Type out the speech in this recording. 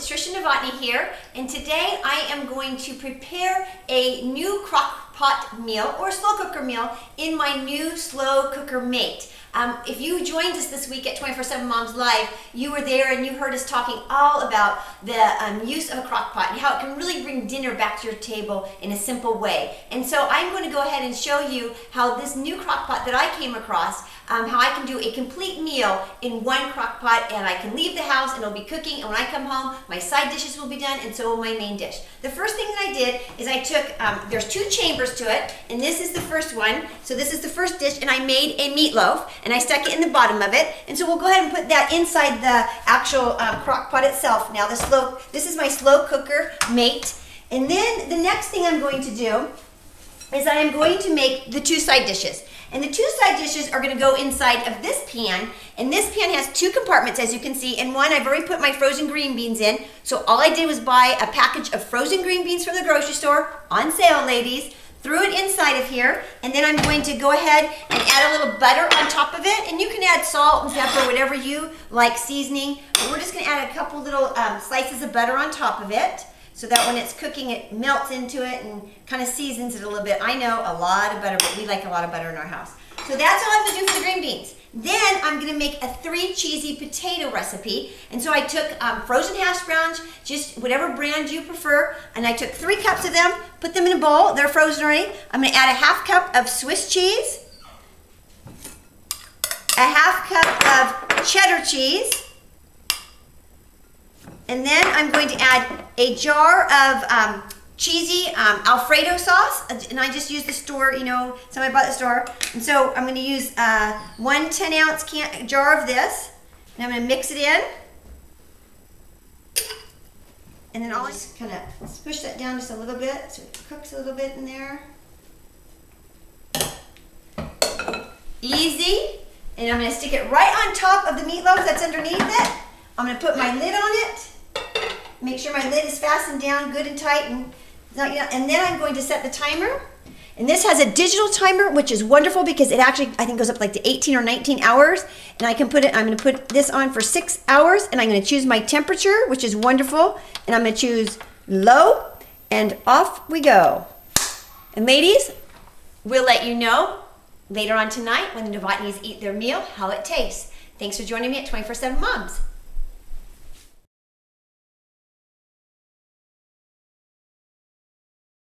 it's Trisha Novotny here, and today I am going to prepare a new crock pot meal or slow cooker meal in my new slow cooker mate. Um, if you joined us this week at 24-7 Moms Live, you were there and you heard us talking all about the um, use of a crock pot and how it can really bring dinner back to your table in a simple way. And so I'm going to go ahead and show you how this new crock pot that I came across, um, how I can do a complete meal in one crock pot and I can leave the house and it'll be cooking and when I come home, my side dishes will be done and so will my main dish. The first thing that I did is I took, um, there's two chambers to it and this is the first one. So this is the first dish and I made a meatloaf and I stuck it in the bottom of it. And so we'll go ahead and put that inside the actual um, crock pot itself. Now the slow, this is my slow cooker mate. And then the next thing I'm going to do is I am going to make the two side dishes. And the two side dishes are gonna go inside of this pan. And this pan has two compartments, as you can see. And one, I've already put my frozen green beans in. So all I did was buy a package of frozen green beans from the grocery store, on sale, ladies threw it inside of here, and then I'm going to go ahead and add a little butter on top of it, and you can add salt and pepper, whatever you like seasoning, but we're just gonna add a couple little um, slices of butter on top of it, so that when it's cooking, it melts into it and kind of seasons it a little bit. I know a lot of butter, but we like a lot of butter in our house. So that's all I'm gonna do for the green beans. Then I'm gonna make a three cheesy potato recipe. And so I took um, frozen hash browns, just whatever brand you prefer, and I took three cups of them, put them in a bowl, they're frozen already. I'm gonna add a half cup of Swiss cheese, a half cup of cheddar cheese, and then I'm going to add a jar of um, cheesy um, Alfredo sauce, and I just use the store, you know, somebody bought the store. And so I'm gonna use uh, one 10 ounce can jar of this, and I'm gonna mix it in. And then I'll just kind of push that down just a little bit so it cooks a little bit in there. Easy. And I'm gonna stick it right on top of the meatloaf that's underneath it. I'm gonna put my lid on it. Make sure my lid is fastened down good and tight and and then I'm going to set the timer. And this has a digital timer, which is wonderful because it actually, I think, goes up like to 18 or 19 hours. And I can put it, I'm gonna put this on for six hours and I'm gonna choose my temperature, which is wonderful. And I'm gonna choose low and off we go. And ladies, we'll let you know later on tonight when the Novotnys eat their meal how it tastes. Thanks for joining me at 24-7 Moms.